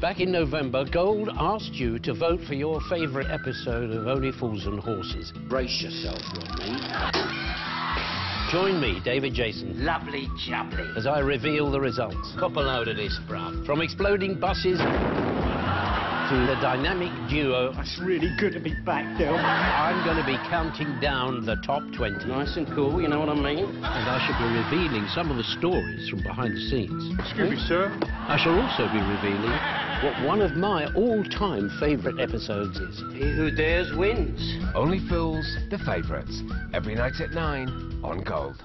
Back in November, Gold asked you to vote for your favourite episode of Only Fools and Horses. Brace yourself, Rodney. Join me, David Jason, Lovely jubbly. as I reveal the results. Cop a load of this, bruv. From exploding buses to the dynamic duo, It's really good to be back, Del. I'm going to be counting down the top 20. Nice and cool, you know what I mean? And I shall be revealing some of the stories from behind the scenes. Excuse me, sir. I shall also be revealing what one of my all-time favourite episodes is. He who dares wins. Only Fools, the favourites. Every night at 9 on Gold.